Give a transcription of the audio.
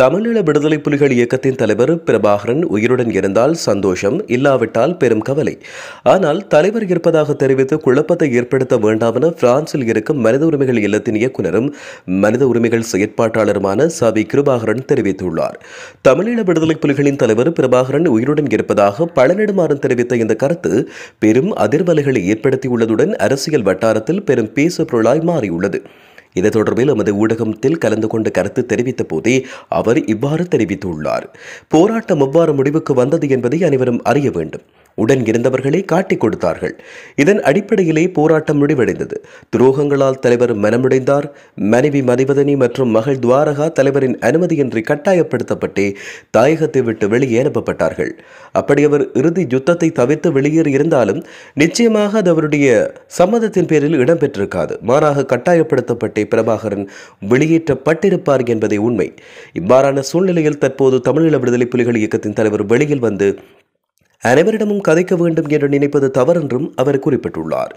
தமிழீழ விடுதலை புலிகள் இயக்கத்தின் தலைவர் பிரபாகரன் உயிருடன் இருந்தால் சந்தோஷம் இல்லாவிட்டால் பெரும் கவலை. ஆனால் தலைவர் இருப்பதாக தெரிவித்து குழப்பத்தை ஏற்படுத்த வேண்டாம் என பிரான்சில் இருக்கும் மனித உரிமைகள் இல்லத்தின் இயக்குநரும் மனித உரிமைகள் செயற்பாட்டாளருமான சபி கிருபாகரன் தெரிவித்துள்ளார். தமிழீழ விடுதலை புலிகளின் தலைவர் பிரபாகரன் உயிருடன் இருப்பதாக பழநெடுமாறன் தெரிவித்த இந்த கருத்து பெரும் அதிர்வலைகளை ஏற்படுத்தியுள்ளதுடன் அரசியல் வட்டாரத்தில் பெரும் பேசு பொருளாய் மாறியுள்ளது. இது தொடர்பில் எமது ஊடகத்தில் கலந்து கொண்டு கருத்து தெரிவித்த போதே அவர் இவ்வாறு தெரிவித்துள்ளார். போராட்டம் எவ்வாறு முடிவுக்கு வந்தது என்பதை அனைவரும் அறிய வேண்டும். உடன் இருந்தவர்களே காட்டிக் கொடுத்தார்கள். இதன் அடிப்படையிலே போராட்டம் முடிவடைந்தது. துரோகங்களால் தலைவர் மனமுடைந்தார். மனைவி மதிவதனி மற்றும் மகள் துவாரகா தலைவரின் அனுமதியின்றி கட்டாயப்படுத்தப்பட்டே தாயகத்தை விட்டு வெளியே அனுப்பப்பட்டார்கள். அப்படி அவர் இறுதி யுத்தத்தை தவிர்த்து வெளியேறி இருந்தாலும் நிச்சயமாக அது அவருடைய சம்மதத்தின் பேரில் இடம்பெற்றிருக்காது. மாறாக கட்டாயப்படுத்தப்பட்டே பிரபாகரன் வெளியேற்றப்பட்டிருப்பார் என்பதே உண்மை. இவ்வாறான சூழ்நிலையில் தற்போது தமிழீழ விடுதலை புலிகள் இயக்கத்தின் தலைவர் வெளியில் வந்து அனைவரிடமும் கதைக்க வேண்டும் என்று நினைப்பது தவறென்றும் அவர் குறிப்பிட்டுள்ளார்.